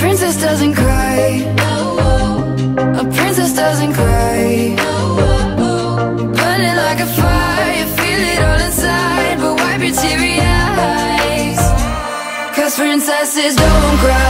princess doesn't cry. A princess doesn't cry. Burning like a fire, feel it all inside. But wipe your teary eyes. Cause princesses don't cry.